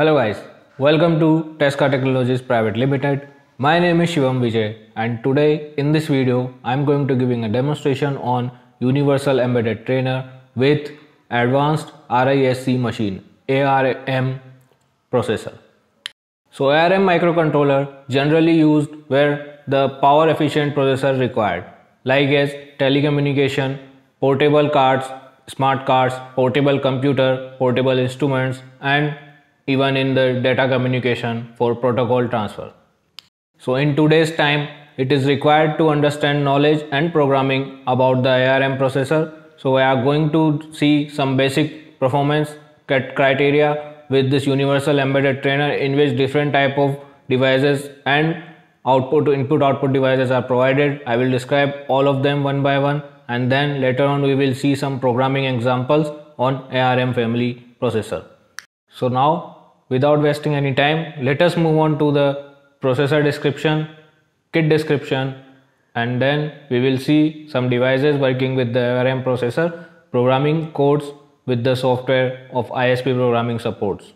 Hello guys, welcome to Tesca Technologies Private Limited. My name is Shivam Vijay and today in this video I'm going to giving a demonstration on Universal Embedded Trainer with Advanced RISC machine ARM processor. So ARM microcontroller generally used where the power efficient processor required like as telecommunication, portable cards, smart cards, portable computer, portable instruments and even in the data communication for protocol transfer. So in today's time it is required to understand knowledge and programming about the ARM processor. So we are going to see some basic performance criteria with this universal embedded trainer in which different type of devices and output to input output devices are provided. I will describe all of them one by one and then later on we will see some programming examples on ARM family processor. So now without wasting any time let us move on to the processor description, kit description and then we will see some devices working with the ARM processor, programming codes with the software of ISP programming supports.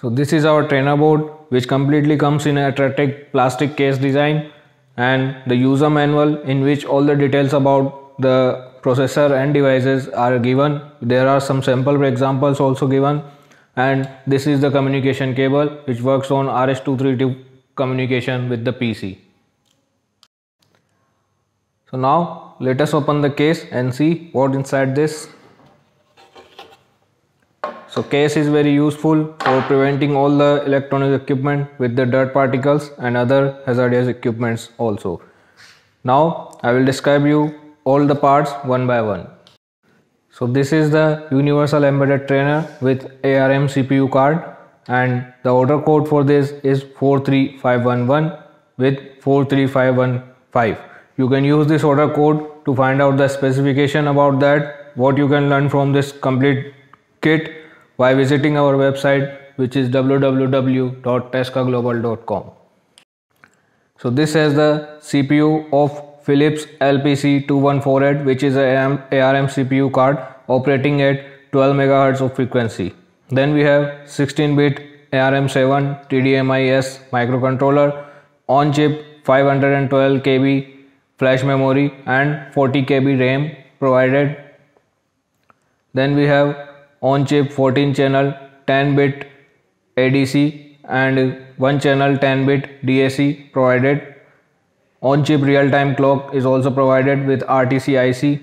So this is our trainer board which completely comes in a attractive plastic case design and the user manual in which all the details about the processor and devices are given there are some sample examples also given and this is the communication cable which works on RS232 communication with the PC so now let us open the case and see what inside this so case is very useful for preventing all the electronic equipment with the dirt particles and other hazardous equipments also. Now I will describe you all the parts one by one. So this is the universal embedded trainer with ARM CPU card and the order code for this is 43511 with 43515. You can use this order code to find out the specification about that what you can learn from this complete kit by visiting our website which is www.tescaglobal.com. So this has the CPU of Philips LPC2148 which is a ARM CPU card operating at 12 MHz of frequency. Then we have 16-bit ARM7 TDMIS microcontroller on chip 512 KB flash memory and 40 KB RAM provided. Then we have on chip 14 channel 10 bit ADC and 1 channel 10 bit DAC provided. On chip real time clock is also provided with RTC IC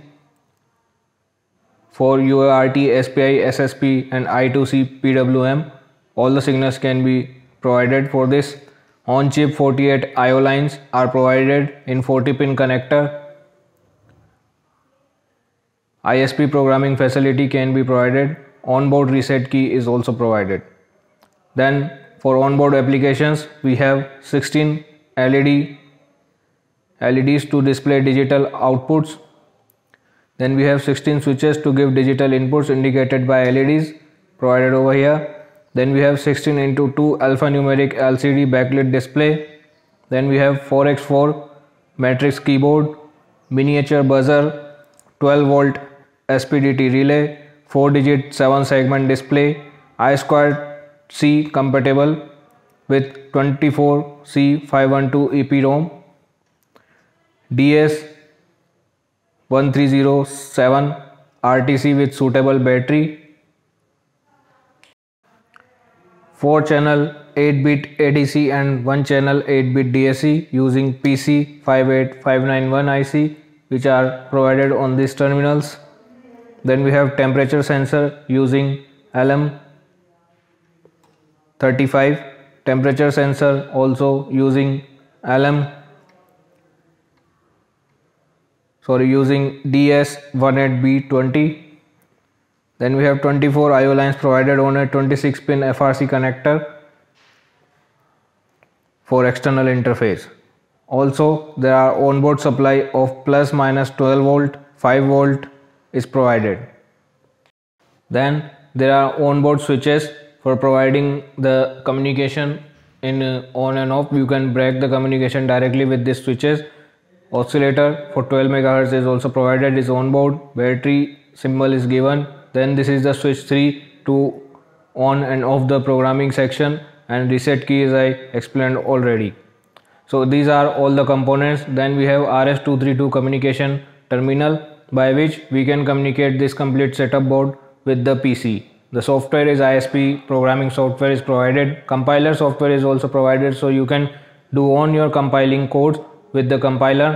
for UART, SPI, SSP and I2C PWM. All the signals can be provided for this. On chip 48 IO lines are provided in 40 pin connector ISP programming facility can be provided. Onboard reset key is also provided. Then for onboard applications, we have 16 LED LEDs to display digital outputs. Then we have 16 switches to give digital inputs indicated by LEDs provided over here. Then we have 16 into 2 alphanumeric LCD backlit display. Then we have 4x4 matrix keyboard, miniature buzzer, 12 volt SPDT relay, 4 digit 7 segment display, I squared C compatible with 24C512 EPROM, DS 1307 RTC with suitable battery, 4 channel 8 bit ADC and 1 channel 8 bit DAC using PCF8591 IC which are provided on these terminals. Then we have temperature sensor using LM35 temperature sensor also using LM sorry using DS18B20 then we have 24 IO lines provided on a 26 pin FRC connector for external interface also there are onboard supply of plus minus 12 volt 5 volt is provided. Then there are onboard switches for providing the communication in uh, on and off. You can break the communication directly with these switches. Oscillator for 12 megahertz is also provided is onboard. Battery symbol is given. Then this is the switch 3 to on and off the programming section and reset key as I explained already. So these are all the components. Then we have RS232 communication terminal by which we can communicate this complete setup board with the PC. The software is ISP programming software is provided. Compiler software is also provided so you can do on your compiling codes with the compiler.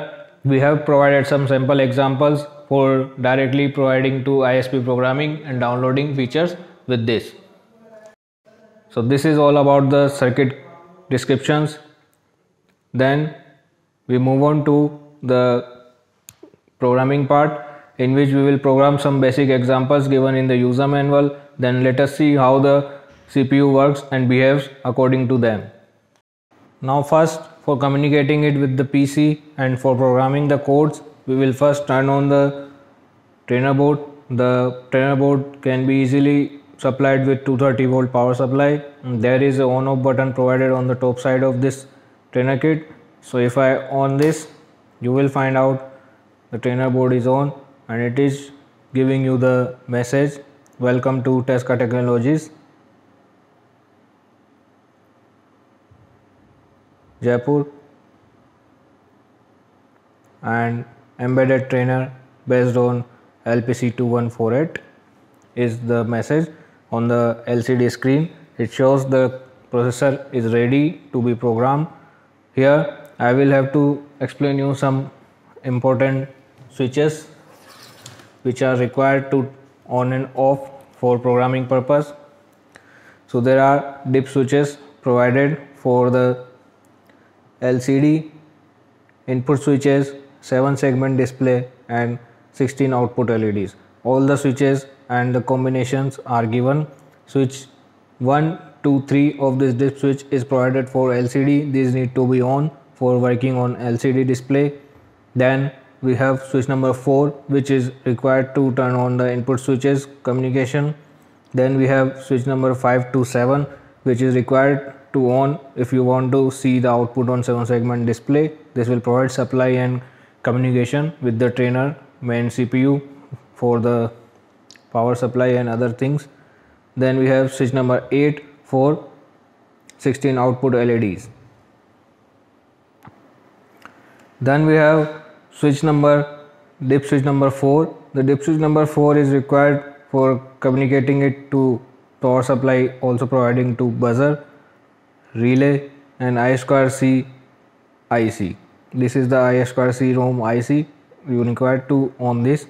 We have provided some sample examples for directly providing to ISP programming and downloading features with this. So this is all about the circuit descriptions. Then we move on to the programming part in which we will program some basic examples given in the user manual. Then let us see how the CPU works and behaves according to them. Now first for communicating it with the PC and for programming the codes we will first turn on the trainer board. The trainer board can be easily supplied with 230 volt power supply. There is a on off button provided on the top side of this trainer kit. So if I on this you will find out the trainer board is on and it is giving you the message welcome to Tesca Technologies Jaipur and embedded trainer based on LPC 2148 is the message on the LCD screen. It shows the processor is ready to be programmed. Here I will have to explain you some important switches which are required to on and off for programming purpose. So there are dip switches provided for the LCD input switches 7 segment display and 16 output LEDs all the switches and the combinations are given. Switch 1 2 3 of this dip switch is provided for LCD these need to be on for working on LCD display. Then we have switch number 4 which is required to turn on the input switches communication. Then we have switch number 5 to 7 which is required to on. If you want to see the output on 7 segment display this will provide supply and communication with the trainer main CPU for the power supply and other things. Then we have switch number 8 for 16 output LEDs then we have switch number dip switch number 4 the dip switch number 4 is required for communicating it to power supply also providing to buzzer relay and I square C IC this is the I square C ROM IC you required to on this.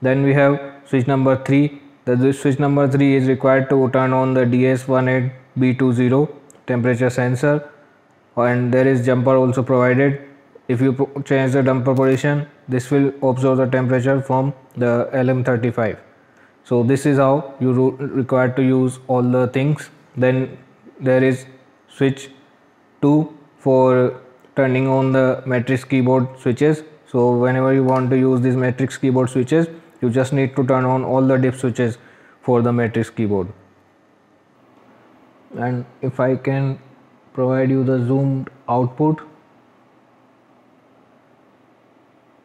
Then we have switch number 3 the switch number 3 is required to turn on the DS18B20 temperature sensor. And there is jumper also provided. If you change the jumper position this will observe the temperature from the LM35 so this is how you require to use all the things. Then there is switch 2 for turning on the matrix keyboard switches. So whenever you want to use these matrix keyboard switches you just need to turn on all the dip switches for the matrix keyboard. And if I can provide you the zoomed output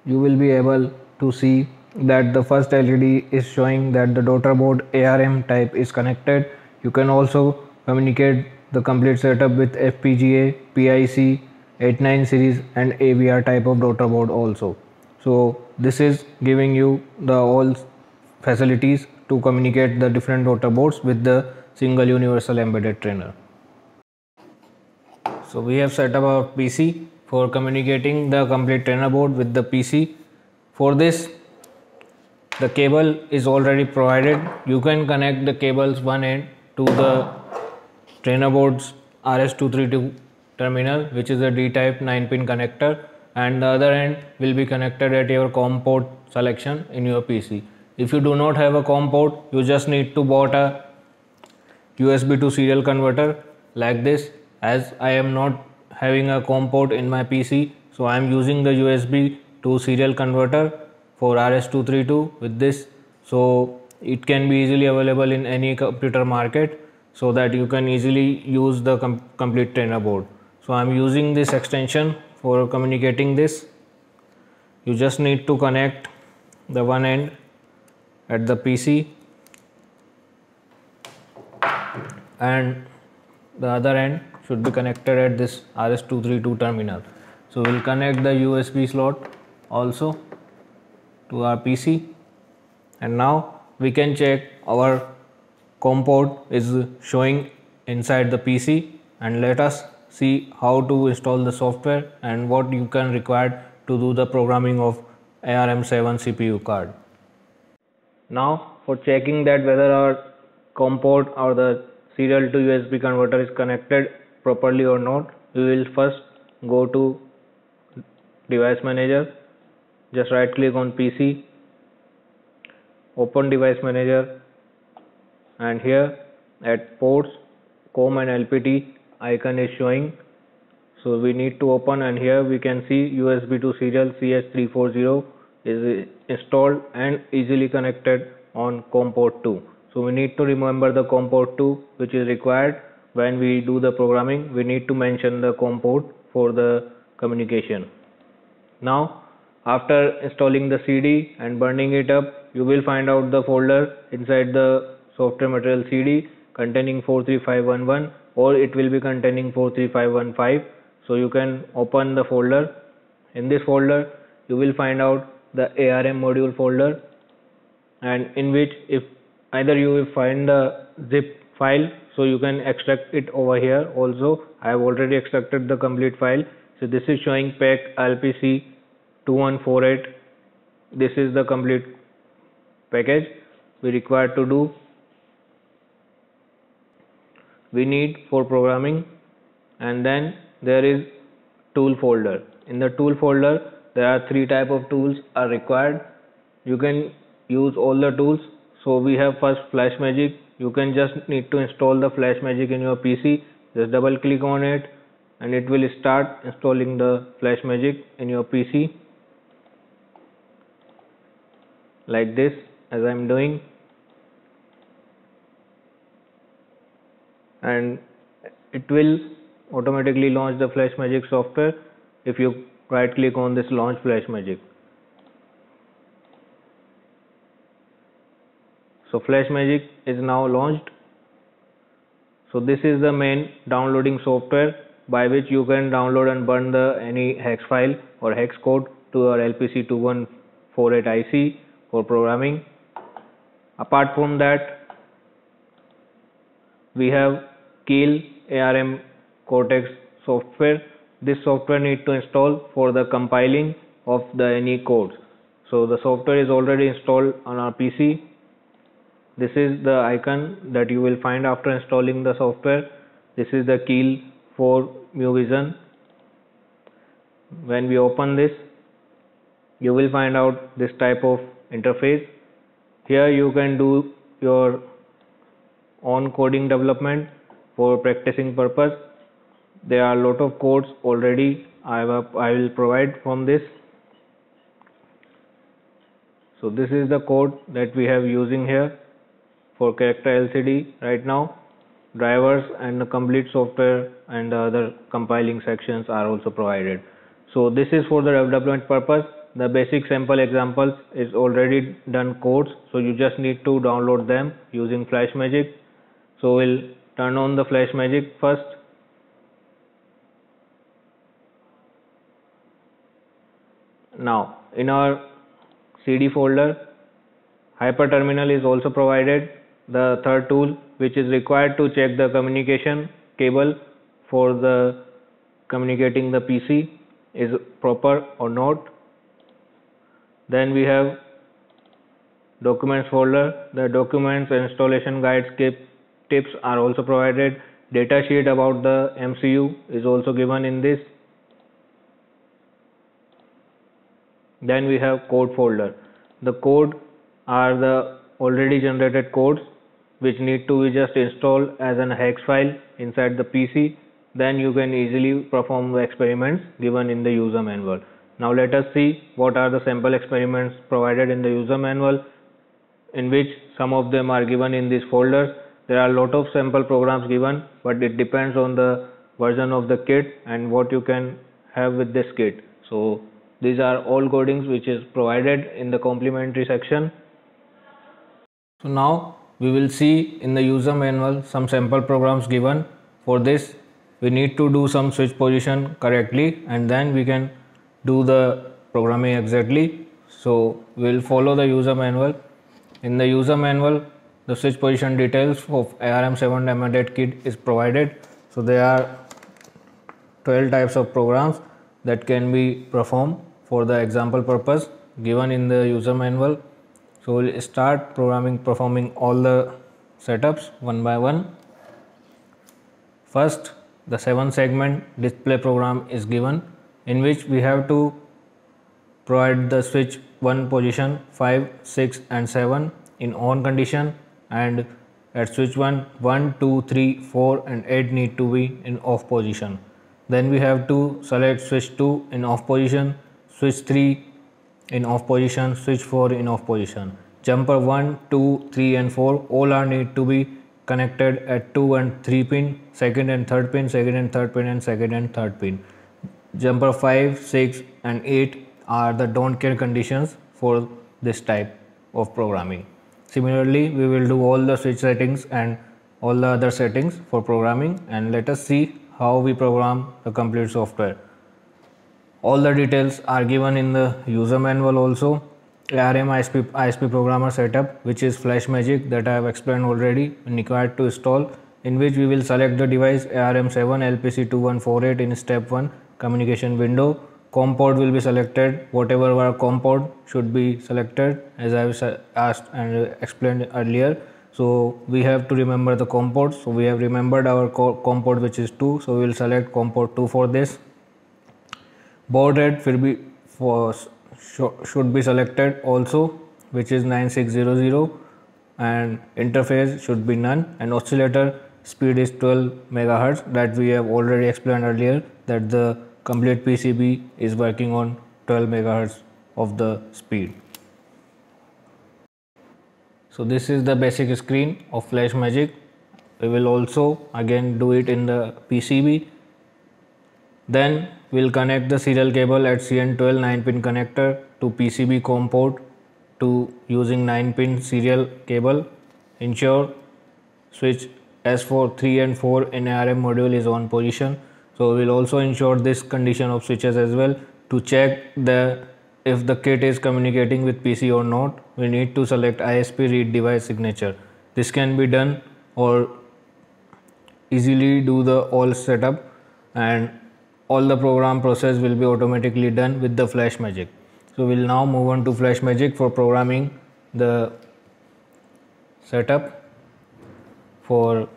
you will be able to see that the first LED is showing that the daughter board ARM type is connected. You can also communicate the complete setup with FPGA, PIC, 89 series and AVR type of daughter board also. So this is giving you the all facilities to communicate the different daughter boards with the single universal embedded trainer. So we have set up our pc for communicating the complete trainer board with the pc for this the cable is already provided. You can connect the cables one end to the trainer board's rs232 terminal which is a d type 9 pin connector and the other end will be connected at your COM port selection in your PC. If you do not have a COM port, you just need to bought a USB to serial converter like this. As I am not having a COM port in my PC so I am using the USB to serial converter for RS232 with this. So it can be easily available in any computer market so that you can easily use the com complete trainer board. So I am using this extension for communicating this you just need to connect the one end at the PC and the other end should be connected at this RS232 terminal. So we'll connect the USB slot also to our PC and now we can check our COM port is showing inside the PC and let us see how to install the software and what you can require to do the programming of ARM7 CPU card. Now for checking that whether our COM port or the serial to USB converter is connected properly or not we will first go to device manager. Just right click on PC open device manager and here at ports COM and LPT icon is showing. So we need to open and here we can see USB to serial CH340 is installed and easily connected on COM port 2 so we need to remember the COM port 2 which is required. When we do the programming we need to mention the COM port for the communication. Now after installing the CD and burning it up you will find out the folder inside the software material CD containing 43511 or it will be containing 43515 so you can open the folder. In this folder you will find out the ARM module folder and in which if either you will find the zip file so you can extract it over here also. I have already extracted the complete file. So this is showing pack LPC 2148 this is the complete package we require to do we need for programming. And then there is tool folder. In the tool folder there are three type of tools are required. You can use all the tools. So we have first flash magic. You can just need to install the flash magic in your pc just double click on it and it will start installing the flash magic in your pc like this as i'm doing and it will automatically launch the flash magic software if you right click on this launch flash magic So flash magic is now launched. So this is the main downloading software by which you can download and burn the any hex file or hex code to your LPC2148 IC for programming. Apart from that, we have Keil ARM Cortex software. This software need to install for the compiling of the any codes. So the software is already installed on our PC. This is the icon that you will find after installing the software. This is the Keil for MuVision. When we open this, you will find out this type of interface. Here you can do your own coding development for practicing purpose. There are a lot of codes already I, I will provide from this. So this is the code that we have using here for character LCD right now. Drivers and the complete software and the other compiling sections are also provided. So this is for the development purpose. The basic sample examples is already done codes. So you just need to download them using flash magic. So we'll turn on the flash magic first. Now in our CD folder hyperterminal is also provided. The third tool which is required to check the communication cable for the communicating the PC is proper or not. Then we have documents folder. The documents installation guides tips are also provided. Data sheet about the MCU is also given in this. Then we have code folder. The code are the already generated codes which need to be just installed as an hex file inside the PC then you can easily perform the experiments given in the user manual. Now let us see what are the sample experiments provided in the user manual in which some of them are given in these folders there are a lot of sample programs given but it depends on the version of the kit and what you can have with this kit. So these are all codings which is provided in the complementary section. So now we will see in the user manual some sample programs given. For this we need to do some switch position correctly and then we can do the programming exactly. So we'll follow the user manual. In the user manual the switch position details of ARM7 embedded kit is provided. So there are 12 types of programs that can be performed for the example purpose given in the user manual. So we'll start programming performing all the setups one by one. First the 7 segment display program is given in which we have to provide the switch 1 position 5 6 and 7 in on condition and at switch 1 1 2 3 4 and 8 need to be in off position. Then we have to select switch 2 in off position switch 3 in off position switch 4 in off position. Jumper 1 2 3 and 4 all are need to be connected at 2 and 3 pin second and third pin second and third pin and second and third pin. Jumper 5 6 and 8 are the don't care conditions for this type of programming Similarly, we will do all the switch settings and all the other settings for programming and let us see how we program the complete software. All the details are given in the user manual also. ARM ISP, ISP programmer setup which is FlashMagic that I have explained already required to install in which we will select the device ARM7 LPC2148 in step 1 communication window COM port will be selected. Whatever our COM port should be selected as I was uh, asked and explained earlier. So we have to remember the COM port so we have remembered our COM port which is 2 so we will select COM port 2 for this. Baud rate will be for should be selected also which is 9600 and interface should be none. And oscillator speed is 12 megahertz. That we have already explained earlier that the complete PCB is working on 12 megahertz of the speed. So this is the basic screen of Flash Magic. We will also again do it in the PCB. Then we'll connect the serial cable at CN12 9 pin connector to PCB COM port to using 9 pin serial cable. Ensure switch S4, 3 and 4 in ARM module is on position so we'll also ensure this condition of switches as well to check the if the kit is communicating with PC or not. We need to select ISP read device signature. This can be done or easily do the all setup and all the program process will be automatically done with the flash magic. So we'll now move on to flash magic for programming the setup for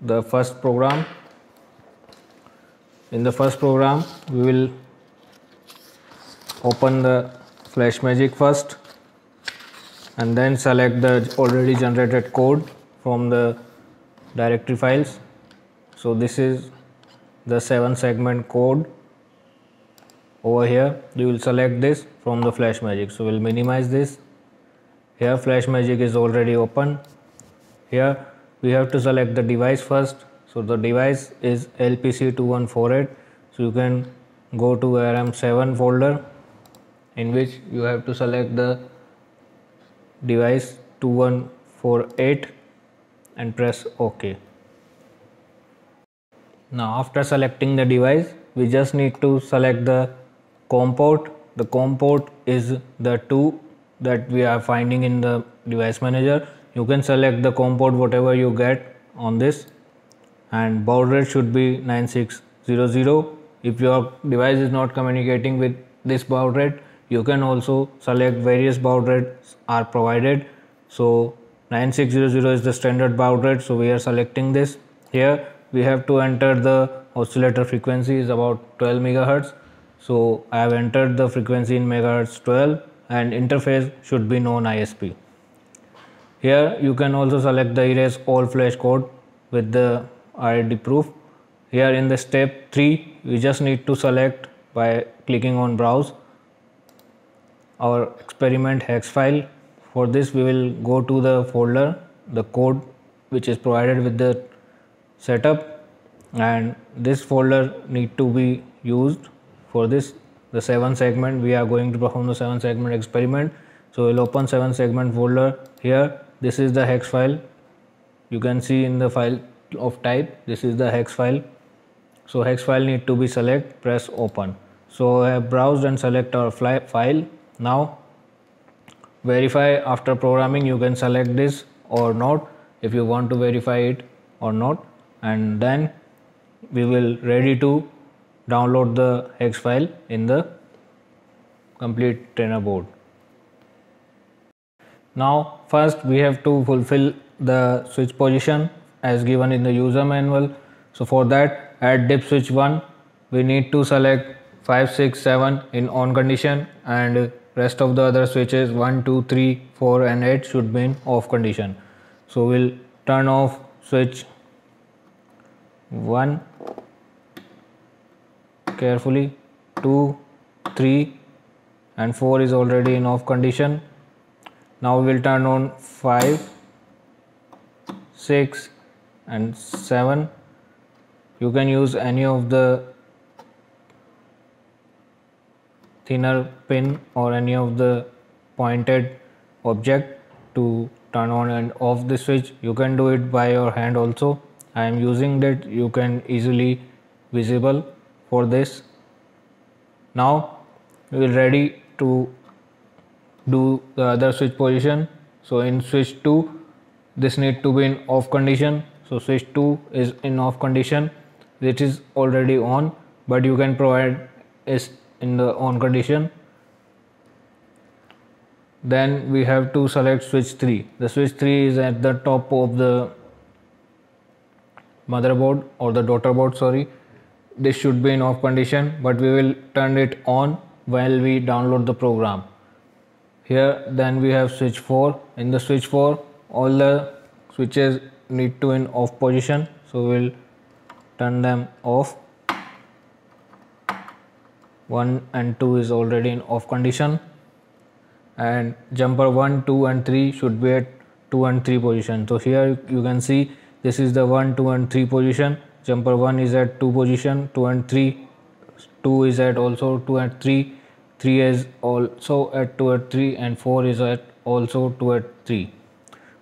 the first program in the first program we will open the flash magic first and then select the already generated code from the directory files. So this is the 7 segment code over here. You will select this from the flash magic. So we'll minimize this. Here flash magic is already open. Here we have to select the device first so the device is LPC2148 so you can go to ARM7 folder in which you have to select the device 2148 and press OK. Now after selecting the device we just need to select the COM port. The COM port is the two that we are finding in the device manager. You can select the COM port whatever you get on this and baud rate should be 9600 if your device is not communicating with this baud rate you can also select various baud rates are provided. So 9600 is the standard baud rate so we are selecting this. Here we have to enter the oscillator frequency is about 12 megahertz. So i have entered the frequency in megahertz 12 and interface should be non isp here you can also select the erase all flash code with the RD proof. Here in the step 3 we just need to select by clicking on browse our experiment hex file. For this we will go to the folder the code which is provided with the setup. And this folder need to be used for this. The 7 segment we are going to perform the 7 segment experiment. So we'll open 7 segment folder here. This is the hex file. You can see in the file of type. This is the hex file. So hex file need to be select press open. So I have browsed and select our file. Now verify after programming you can select this or not if you want to verify it or not. And then we will ready to download the hex file in the complete trainer board. Now first we have to fulfill the switch position as given in the user manual. So for that at dip switch 1 we need to select 5 6 7 in on condition and rest of the other switches 1 2 3 4 and 8 should be in off condition. So we'll turn off switch 1 carefully. 2 3 and 4 is already in off condition. Now we will turn on 5 6 and 7 you can use any of the thinner pin or any of the pointed object to turn on and off the switch. You can do it by your hand also. I am using that. You can easily visible for this. Now we are ready to do the other switch position. So in switch 2 this need to be in off condition so switch 2 is in off condition which is already on but you can provide is in the on condition. Then we have to select switch 3 the switch 3 is at the top of the motherboard or the daughter board sorry. This should be in off condition but we will turn it on while we download the program. Here then we have switch 4 in the switch 4 all the switches need to in off position. So we'll turn them off. 1 and 2 is already in off condition. And jumper 1 2 and 3 should be at 2 and 3 position. So here you can see this is the 1 2 and 3 position. Jumper 1 is at 2 position 2 and 3 2 is at also 2 and 3 3 is also at 2 at 3 and 4 is at also 2 at 3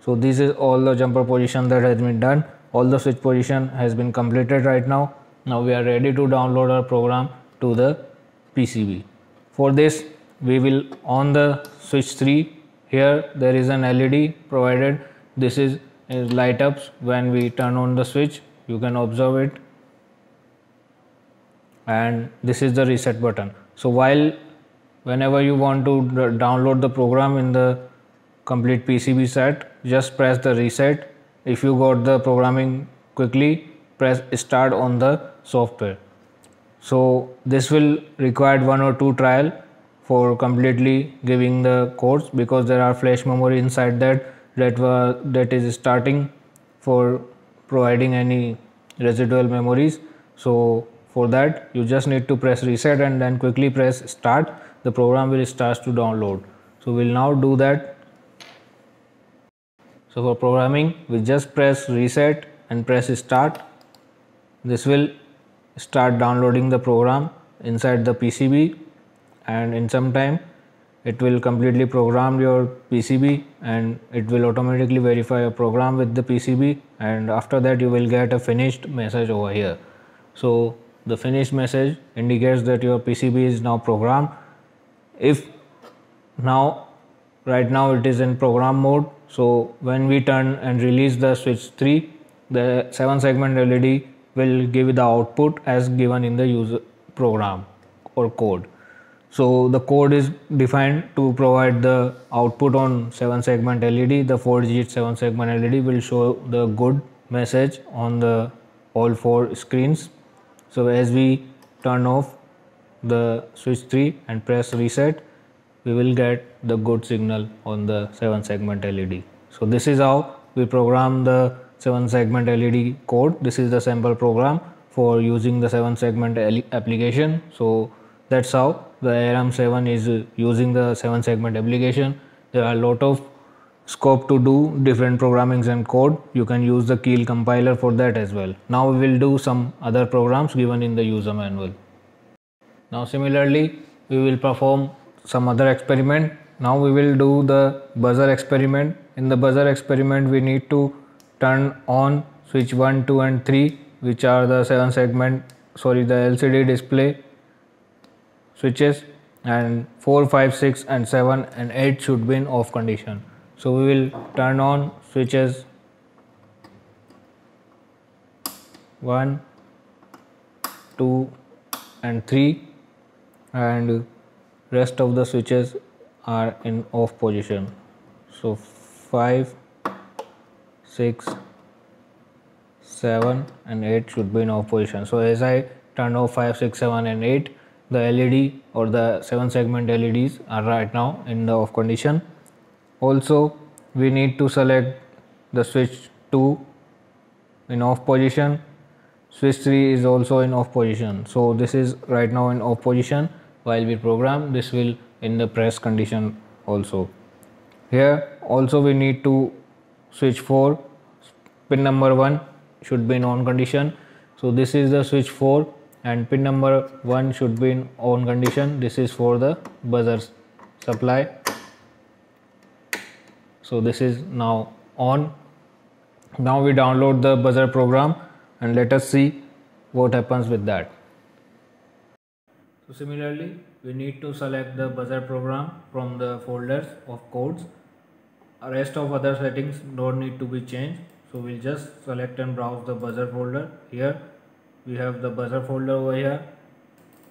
so this is all the jumper position that has been done. All the switch position has been completed right now. Now we are ready to download our program to the PCB for this we will on the switch 3 here there is an LED provided. This is is light ups when we turn on the switch you can observe it. And this is the reset button. So while whenever you want to download the program in the complete PCB set. Just press the reset. If you got the programming quickly press start on the software. So this will require one or two trial for completely giving the codes because there are flash memory inside that that was that is starting for providing any residual memories. So for that you just need to press reset and then quickly press start. The program will start to download. So we'll now do that so for programming we just press reset and press start this will start downloading the program inside the PCB and in some time it will completely program your PCB and it will automatically verify your program with the PCB and after that you will get a finished message over here. So the finished message indicates that your PCB is now programmed. If now right now it is in program mode so when we turn and release the switch 3 the 7 segment LED will give the output as given in the user program or code so the code is defined to provide the output on 7 segment LED. The 4 digit 7 segment LED will show the good message on the all four screens. So as we turn off the switch 3 and press reset, we will get the good signal on the 7 segment LED. So this is how we program the 7 segment LED code. This is the sample program for using the 7 segment application. So that's how the ARM 7 is using the 7 segment application there are a lot of scope to do different programmings and code you can use the Keil compiler for that as well now we will do some other programs given in the user manual now similarly we will perform some other experiment. Now we will do the buzzer experiment. In the buzzer experiment we need to turn on switch 1 2 and 3 which are the 7 segment sorry the LCD display switches. And 4 5 6 and 7 and 8 should be in off condition. So we will turn on switches. 1 2 and 3 and rest of the switches are in off position. So 5 6 7 and 8 should be in off position. So as i turn off 5 6 7 and 8 the led or the 7 segment leds are right now in the off condition. Also we need to select the switch 2 in off position. Switch 3 is also in off position. So this is right now in off position while we program this will in the press condition also. Here also we need to switch 4 pin number 1 should be in on condition. So this is the switch 4 and pin number 1 should be in on condition. This is for the buzzer supply. So this is now on. Now we download the buzzer program and let us see what happens with that so similarly we need to select the buzzer program from the folders of codes. Rest of other settings don't need to be changed. So we'll just select and browse the buzzer folder. Here we have the buzzer folder over here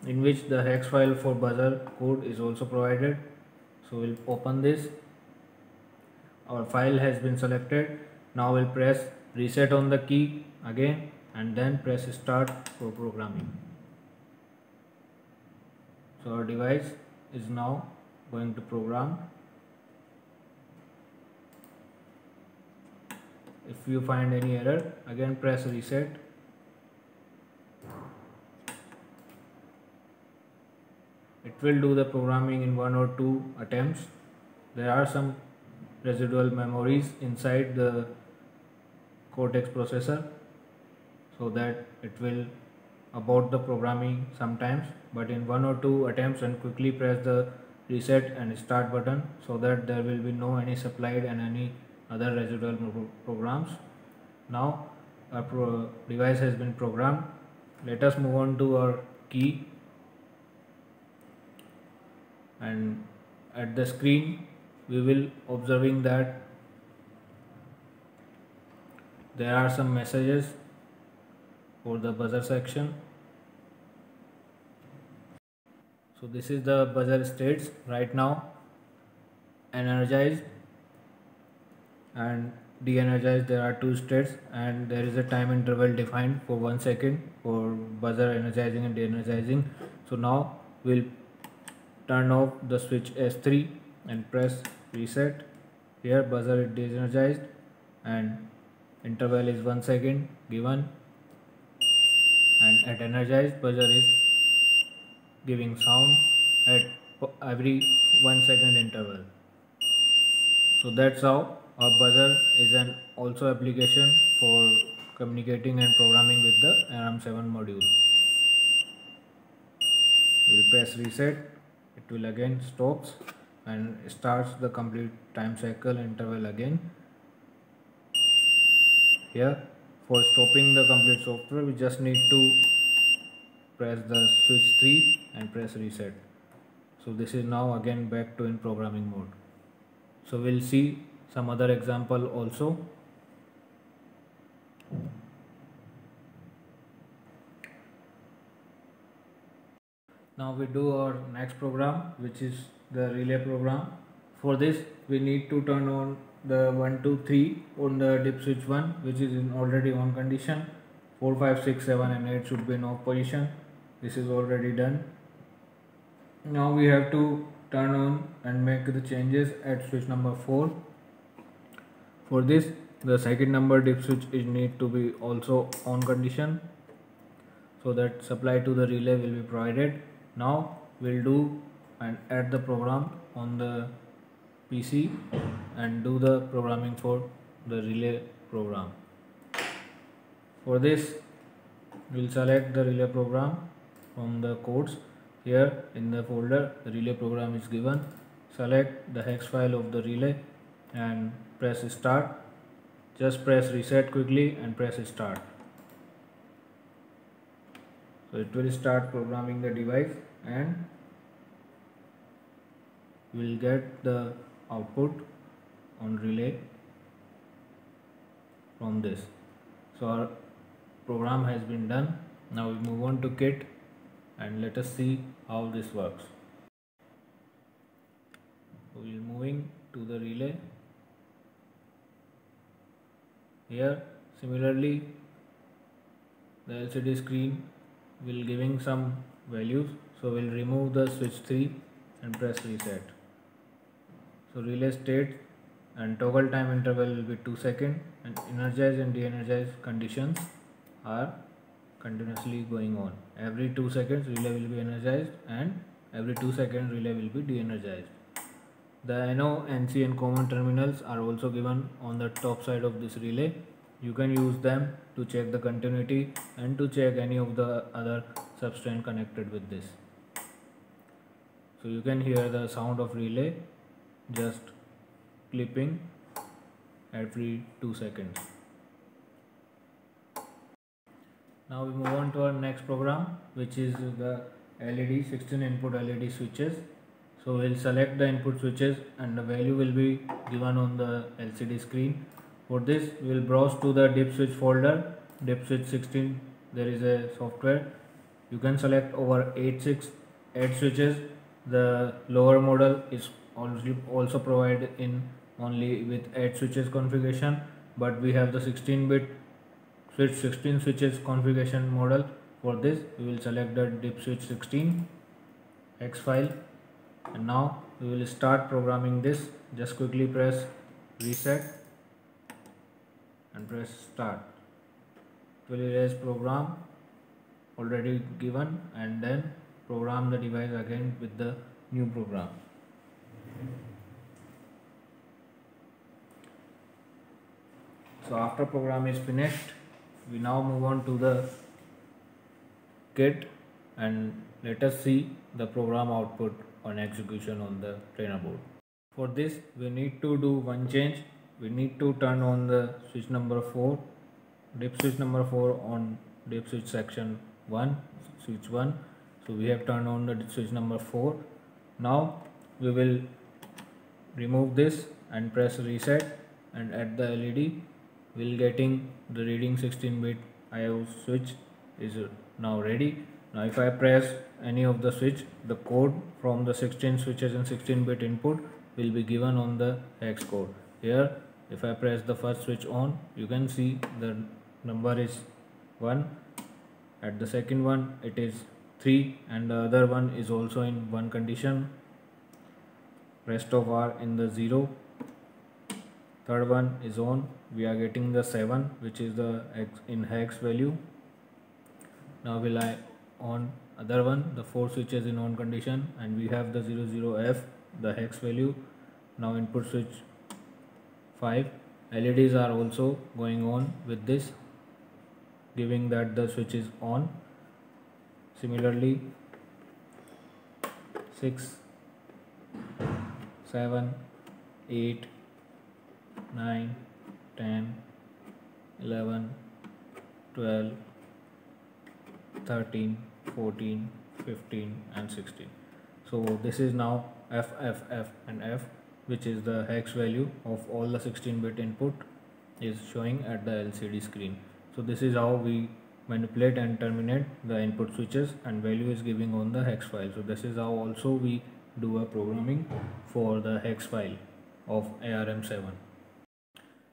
in which the hex file for buzzer code is also provided. So we'll open this. Our file has been selected. Now we'll press reset on the key again and then press start for programming so our device is now going to program. If you find any error again press reset. It will do the programming in one or two attempts. There are some residual memories inside the cortex processor so that it will abort the programming sometimes but in one or two attempts and quickly press the reset and start button so that there will be no any supplied and any other residual programs. Now our pro device has been programmed. Let us move on to our key. And at the screen we will observing that there are some messages for the buzzer section so this is the buzzer states right now. Energized and de-energized there are two states and there is a time interval defined for one second for buzzer energizing and de-energizing. So now we'll turn off the switch S3 and press reset. Here buzzer is de-energized and interval is 1 second given. And at energized buzzer is giving sound at every 1 second interval. So that's how our buzzer is an also application for communicating and programming with the ARM7 module. We'll press reset. It will again stops and starts the complete time cycle interval again. Here for stopping the complete software we just need to press the switch 3 and press reset. So this is now again back to in programming mode. So we'll see some other example also. Now we do our next program which is the relay program. For this we need to turn on the 1 2 3 on the dip switch 1 which is in already on condition. 4 5 6 7 and 8 should be in off position this is already done. Now we have to turn on and make the changes at switch number 4 for this the second number dip switch is need to be also on condition so that supply to the relay will be provided. Now we'll do and add the program on the PC and do the programming for the relay program. For this we'll select the relay program from the codes here in the folder. The relay program is given. Select the hex file of the relay and press start. Just press reset quickly and press start. So it will start programming the device and we will get the output on relay from this. So our program has been done. Now we move on to kit and let us see how this works. We are moving to the relay. Here similarly the LCD screen will giving some values. So we'll remove the switch 3 and press reset. So relay state and toggle time interval will be 2 seconds and energize and de-energize conditions are continuously going on. Every 2 seconds relay will be energized and every 2 seconds relay will be de-energized. The NO, NC and common terminals are also given on the top side of this relay. You can use them to check the continuity and to check any of the other substrate connected with this. So you can hear the sound of relay just clipping every 2 seconds. Now we move on to our next program which is the LED 16 input LED switches. So we'll select the input switches and the value will be given on the LCD screen. For this we'll browse to the dip switch folder dip switch 16 there is a software you can select over 8 6 8 switches the lower model is also provided in only with 8 switches configuration but we have the 16 bit switch 16 switches configuration model for this. We will select the dip switch 16 hex file. And now we will start programming this. Just quickly press reset and press start. It will erase program already given and then program the device again with the new program. So after program is finished we now move on to the kit and let us see the program output on execution on the trainer board. For this we need to do one change. We need to turn on the switch number 4 dip switch number 4 on dip switch section 1 switch 1 so we have turned on the dip switch number 4 now we will remove this and press reset and at the LED we'll getting the reading 16 bit IO switch is now ready. Now if I press any of the switch the code from the 16 switches and 16 bit input will be given on the hex code. Here if I press the first switch on you can see the number is 1 at the second one it is 3 and the other one is also in one condition. Rest of are in the 0 third one is on. We are getting the 7 which is the x in hex value. Now will I on other one. The four switches in on condition. And we have the 00f the hex value. Now input switch 5 LEDs are also going on with this giving that the switch is on. Similarly 6 7 8 9 10 11 12 13 14 15 and 16 so this is now f f f and f which is the hex value of all the 16 bit input is showing at the LCD screen. So this is how we manipulate and terminate the input switches and value is giving on the hex file. So this is how also we do a programming for the hex file of ARM7.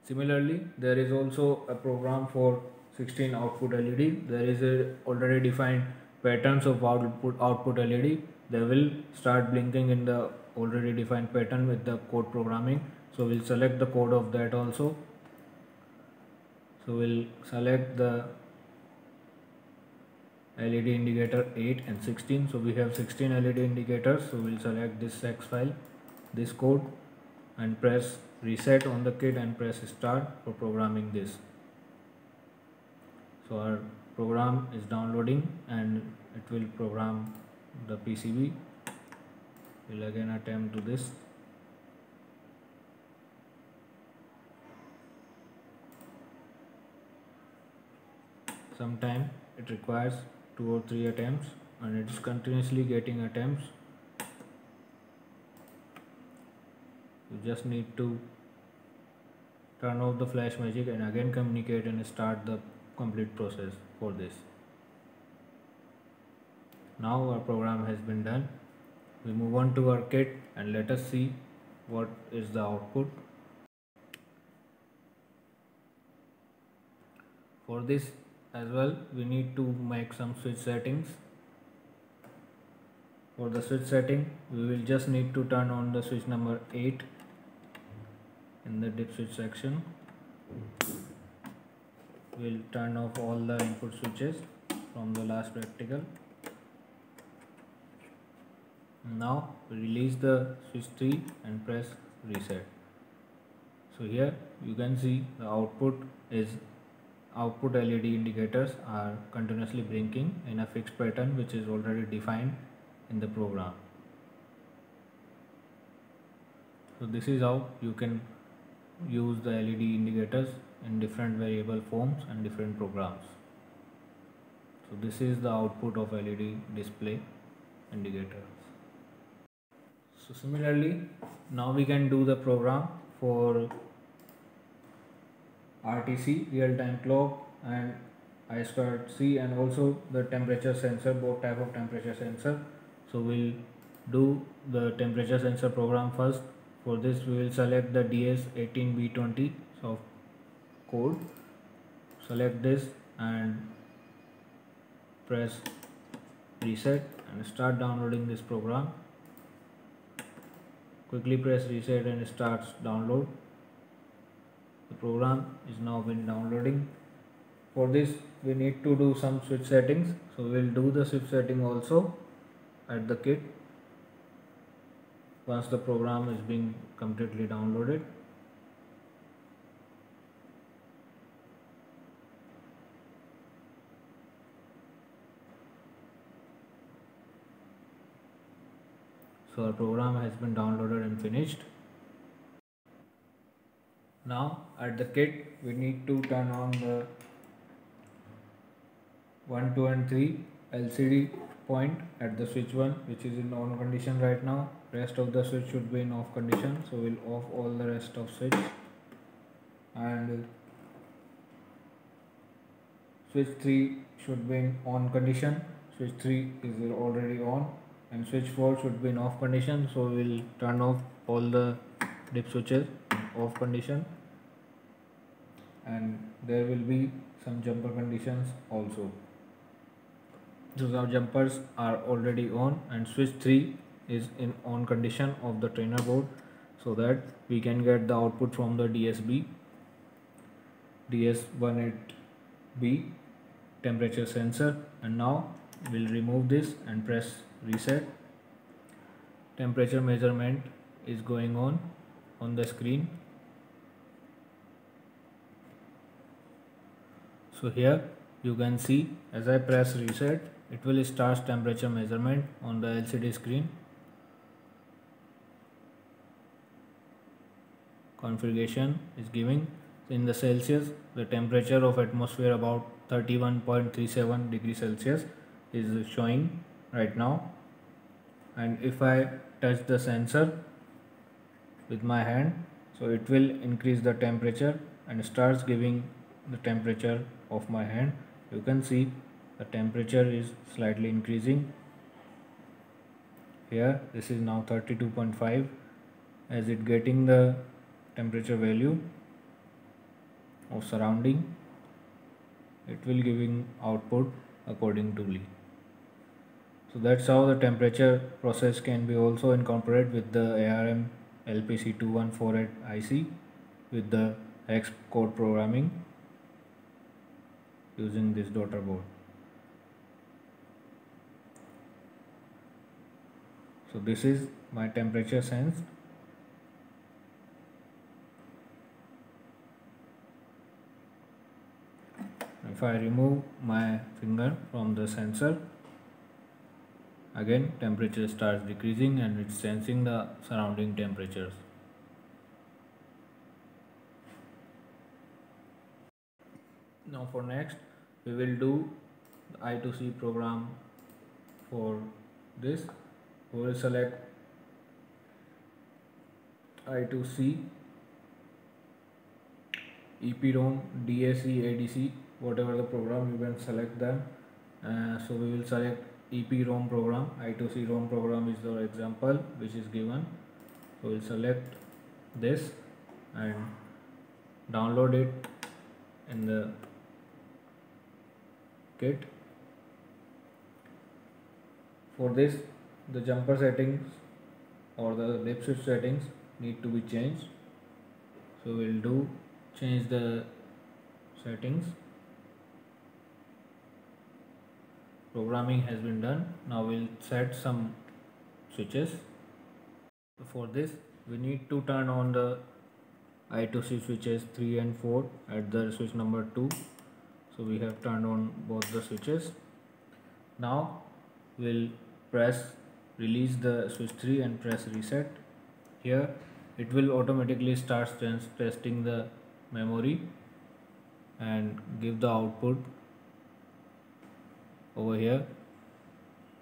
Similarly, there is also a program for 16 output LED. There is a already defined patterns of output output LED. They will start blinking in the already defined pattern with the code programming. So we'll select the code of that also. So we'll select the LED indicator 8 and 16 so we have 16 LED indicators so we'll select this hex file this code and press reset on the kit and press start for programming this. So our program is downloading and it will program the PCB we'll again attempt to this. Sometime it requires two or three attempts and it is continuously getting attempts. You just need to turn off the flash magic and again communicate and start the complete process for this. Now our program has been done. We move on to our kit and let us see what is the output. For this as well we need to make some switch settings. For the switch setting we will just need to turn on the switch number 8 in the dip switch section. We'll turn off all the input switches from the last practical. Now release the switch 3 and press reset. So here you can see the output is output LED indicators are continuously blinking in a fixed pattern which is already defined in the program. So this is how you can use the LED indicators in different variable forms and different programs. So this is the output of LED display indicator. So similarly now we can do the program for RTC real-time clock and I squared C and also the temperature sensor both type of temperature sensor. So we'll do the temperature sensor program first for this we will select the DS18B20 soft code. Select this and press reset and start downloading this program. Quickly press reset and starts download. The program is now been downloading. For this we need to do some switch settings. So we'll do the switch setting also at the kit once the program is being completely downloaded. So our program has been downloaded and finished. Now at the kit we need to turn on the 1 2 and 3 LCD point at the switch 1 which is in on condition right now. Rest of the switch should be in off condition so we'll off all the rest of switch. And switch 3 should be in on condition. Switch 3 is already on and switch 4 should be in off condition so we'll turn off all the dip switches off condition. And there will be some jumper conditions also so our jumpers are already on and switch 3 is in on condition of the trainer board so that we can get the output from the DSB DS18B temperature sensor and now we'll remove this and press reset. Temperature measurement is going on on the screen. So here you can see as I press reset it will start temperature measurement on the LCD screen. Configuration is giving in the Celsius the temperature of atmosphere about 31.37 degree Celsius is showing right now. And if I touch the sensor with my hand so it will increase the temperature and starts giving the temperature of my hand. You can see the temperature is slightly increasing here this is now 32.5 as it getting the temperature value of surrounding it will giving output according to Lee. So that's how the temperature process can be also incorporated with the ARM LPC2148 IC with the hex code programming using this daughter board. So this is my temperature sense. If I remove my finger from the sensor Again temperature starts decreasing and it's sensing the surrounding temperatures. Now for next we will do the I2C program for this we will select I2C EPROM DAC ADC whatever the program you can select them. Uh, so we will select EPROM program. I2C ROM program is the example which is given. So we'll select this and download it in the kit. For this the jumper settings or the dip switch settings need to be changed. So we'll do change the settings. Programming has been done. Now we'll set some switches. For this we need to turn on the I2C switches 3 and 4 at the switch number 2 so we have turned on both the switches. Now we'll press release the switch 3 and press reset. Here it will automatically start testing the memory and give the output. Over here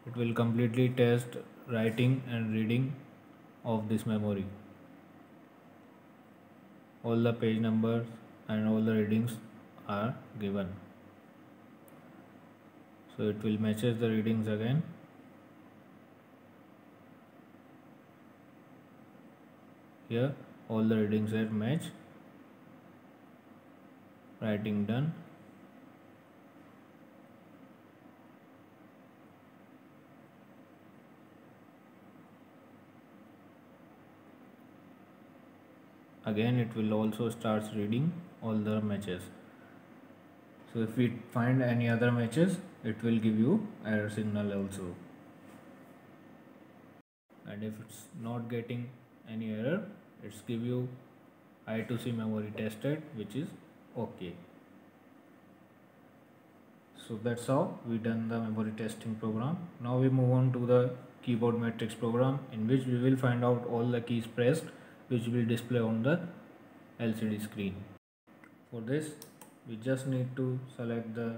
it will completely test writing and reading of this memory. All the page numbers and all the readings are given. So it will matches the readings again here all the readings are matched. Writing done. Again it will also starts reading all the matches. So if we find any other matches it will give you error signal also. And if it's not getting any error it's give you I2C memory tested which is okay. So that's how we done the memory testing program. Now we move on to the keyboard matrix program in which we will find out all the keys pressed which will display on the LCD screen. For this we just need to select the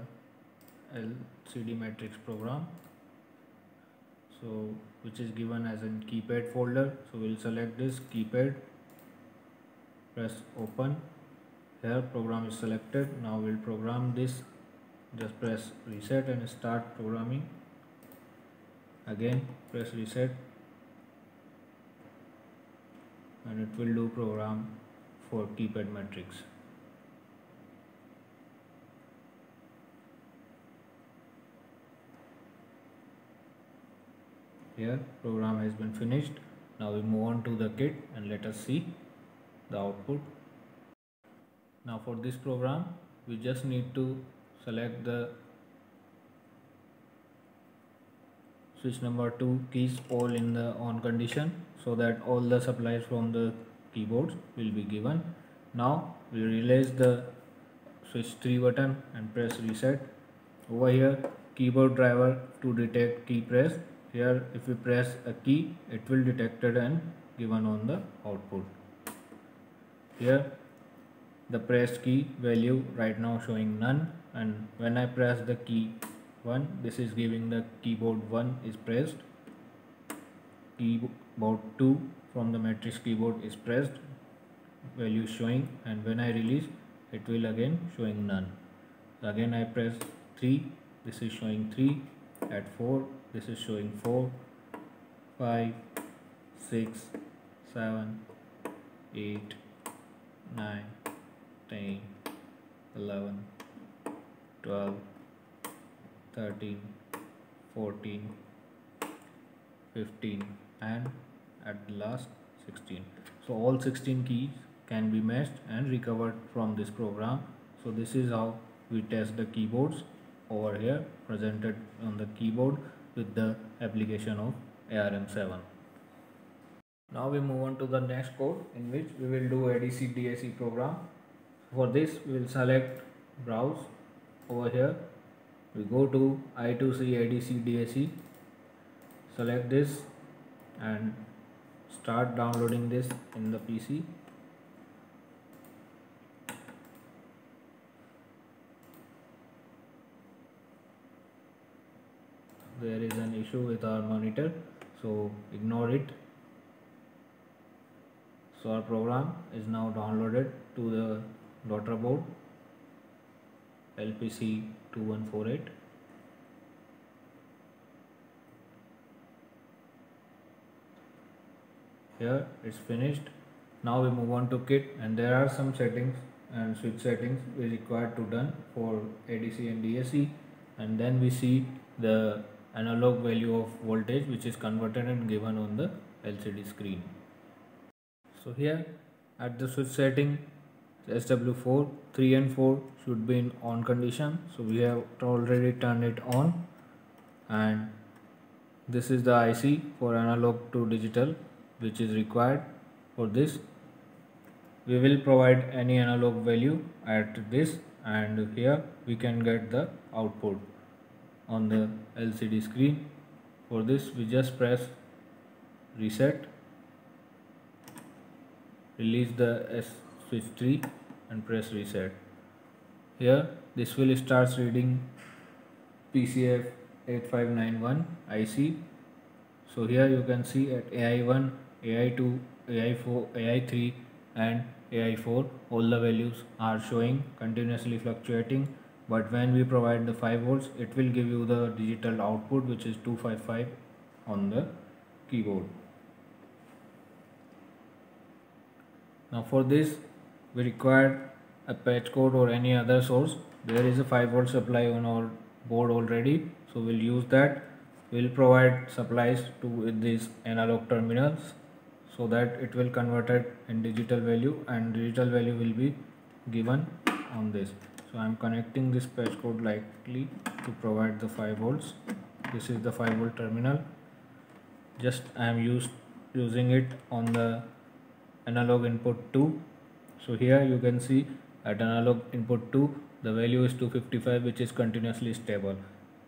LCD matrix program so which is given as in keypad folder. So we'll select this keypad. Press open. Here program is selected. Now we'll program this. Just press reset and start programming. Again press reset. And it will do program for keypad matrix here. Program has been finished. Now we move on to the kit and let us see the output. Now for this program we just need to select the switch number 2 keys all in the on condition so that all the supplies from the keyboards will be given. Now we release the switch 3 button and press reset. Over here keyboard driver to detect key press here if we press a key it will detected and given on the output. Here the pressed key value right now showing none. And when I press the key 1 this is giving the keyboard 1 is pressed. Keyboard 2 from the matrix keyboard is pressed. Value showing. And when I release it will again showing none. Again I press 3 this is showing 3 at 4 this is showing 4 5 6 7 8 9 10 11 12 13 14 15 and at last 16 so all 16 keys can be meshed and recovered from this program. So this is how we test the keyboards over here presented on the keyboard with the application of ARM7 now we move on to the next code in which we will do ADC DAC program. For this we will select browse. Over here we go to I2C ADC DAC select this and start downloading this in the PC there is an issue with our monitor so ignore it. So our program is now downloaded to the daughter board LPC 2148 here it's finished. Now we move on to kit and there are some settings and switch settings we required to done for ADC and DAC and then we see the analog value of voltage which is converted and given on the LCD screen. So here at the switch setting SW4 3 and 4 should be in on condition. So we have already turned it on. And this is the IC for analog to digital which is required for this. We will provide any analog value at this. And here we can get the output on the LCD screen. For this we just press reset. Release the S switch 3 and press reset. Here this will start reading PCF 8591 IC so here you can see at AI1 AI2 AI4 AI3 and AI4 all the values are showing continuously fluctuating but when we provide the 5 volts it will give you the digital output which is 255 on the keyboard. Now for this we require a patch cord or any other source. There is a 5 volt supply on our board already so we'll use that. We'll provide supplies to these analog terminals so that it will convert it in digital value and digital value will be given on this so I'm connecting this patch cord likely to provide the 5 volts. This is the 5 volt terminal. Just I am used using it on the analog input 2 so here you can see at analog input 2 the value is 255 which is continuously stable.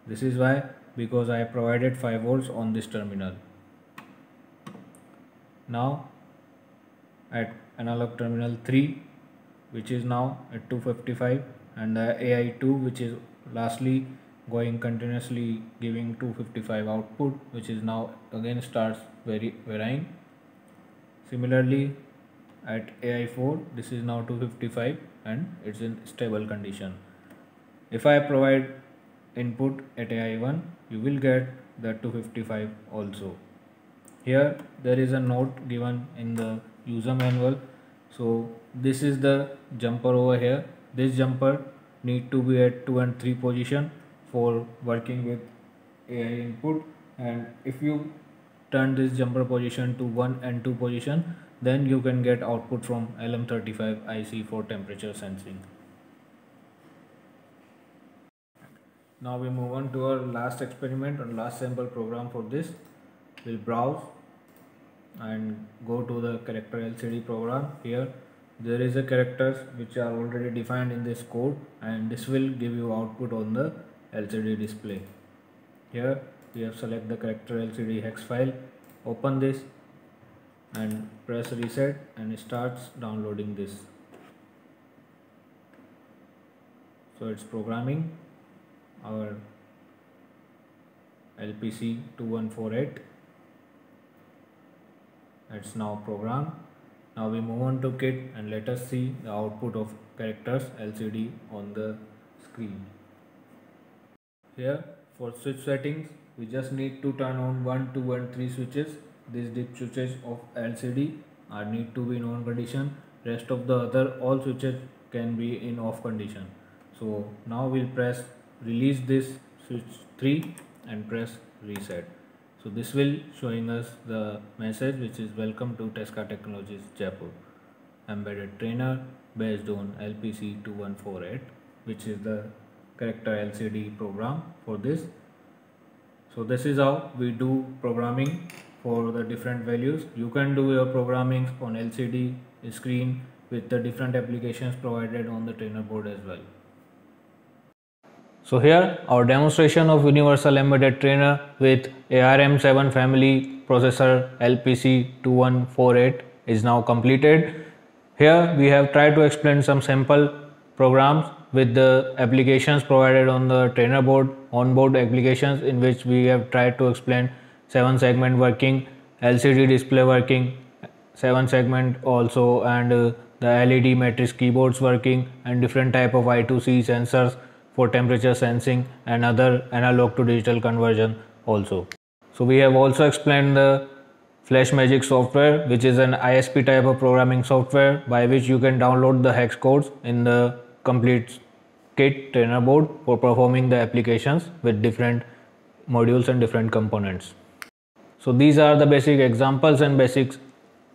This is why because I provided 5 volts on this terminal. Now at analog terminal 3 which is now at 255 and uh, the AI2 which is lastly going continuously giving 255 output which is now again starts very varying. Similarly at AI4 this is now 255 and it's in stable condition. If I provide input at AI1 you will get the 255 also. Here there is a note given in the user manual. So this is the jumper over here this jumper need to be at 2 and 3 position for working with AI input and if you turn this jumper position to 1 and 2 position then you can get output from LM35 IC for temperature sensing. Now we move on to our last experiment and last sample program for this. We'll browse and go to the character LCD program here there is a characters which are already defined in this code and this will give you output on the LCD display. Here we have select the character LCD hex file. Open this and press reset and it starts downloading this. So it's programming our LPC 2148 it's now programmed now we move on to kit and let us see the output of characters LCD on the screen. Here for switch settings we just need to turn on 1 2 and 3 switches. These dip switches of LCD are need to be in on condition. Rest of the other all switches can be in off condition. So now we'll press release this switch 3 and press reset so this will showing us the message which is welcome to Tesca Technologies Jaipur embedded trainer based on LPC 2148 which is the character LCD program for this. So this is how we do programming for the different values. You can do your programming on LCD screen with the different applications provided on the trainer board as well. So here our demonstration of universal embedded trainer with ARM7 family processor LPC2148 is now completed. Here we have tried to explain some sample programs with the applications provided on the trainer board, onboard applications in which we have tried to explain 7 segment working, LCD display working, 7 segment also and uh, the LED matrix keyboards working and different type of I2C sensors for temperature sensing and other analog to digital conversion also. So we have also explained the Flash Magic software which is an ISP type of programming software by which you can download the hex codes in the complete kit trainer board for performing the applications with different modules and different components. So these are the basic examples and basic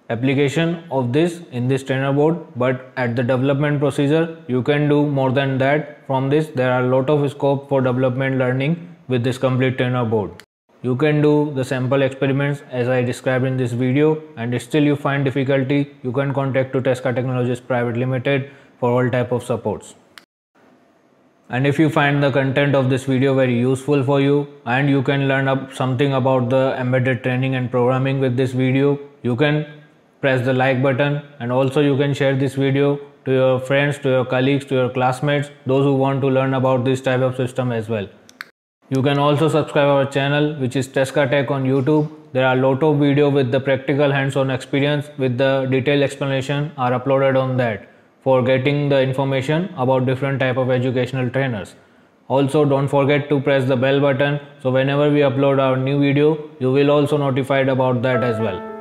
application of this in this trainer board but at the development procedure you can do more than that from this there are a lot of scope for development learning with this complete trainer board you can do the sample experiments as I described in this video and still you find difficulty, you can contact to Tesca Technologies Private Limited for all type of supports. And if you find the content of this video very useful for you and you can learn up something about the embedded training and programming with this video, you can press the like button and also you can share this video to your friends, to your colleagues, to your classmates, those who want to learn about this type of system as well. You can also subscribe our channel which is Tesca Tech on YouTube. There are lot of video with the practical hands-on experience with the detailed explanation are uploaded on that for getting the information about different type of educational trainers. Also don't forget to press the bell button so whenever we upload our new video you will also notified about that as well.